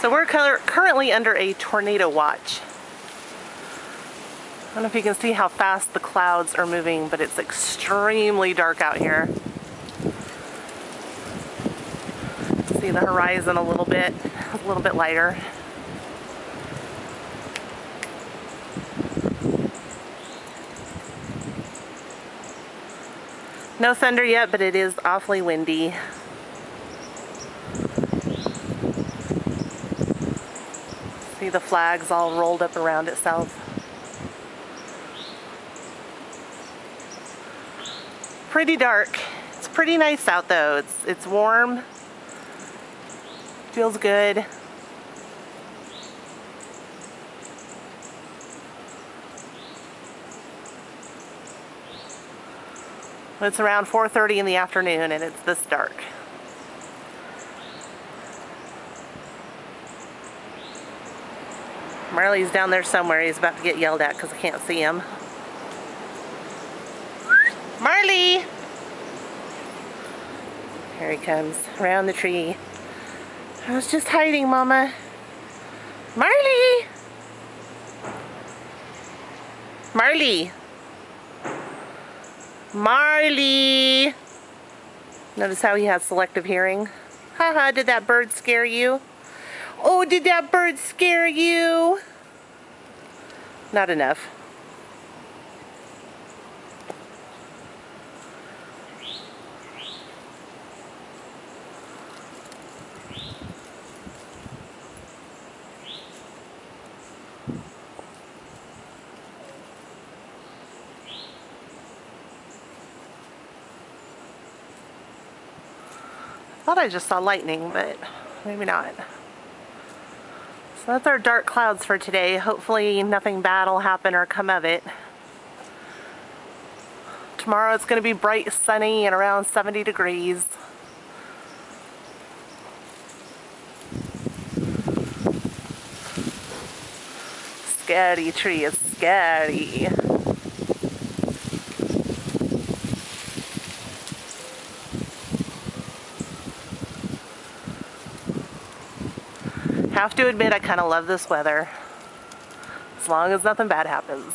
So we're currently under a tornado watch. I don't know if you can see how fast the clouds are moving, but it's extremely dark out here. See the horizon a little bit, a little bit lighter. No thunder yet, but it is awfully windy. See the flags all rolled up around itself. Pretty dark. It's pretty nice out though. It's, it's warm. Feels good. It's around 4.30 in the afternoon and it's this dark. Marley's down there somewhere. He's about to get yelled at because I can't see him. Marley! Here he comes, around the tree. I was just hiding, Mama. Marley! Marley! Marley! Notice how he has selective hearing? Haha, did that bird scare you? Oh, did that bird scare you? Not enough. thought I just saw lightning, but maybe not. That's our dark clouds for today. Hopefully nothing bad will happen or come of it. Tomorrow it's going to be bright, sunny, and around 70 degrees. Scary tree is scary. Have to admit I kind of love this weather. As long as nothing bad happens.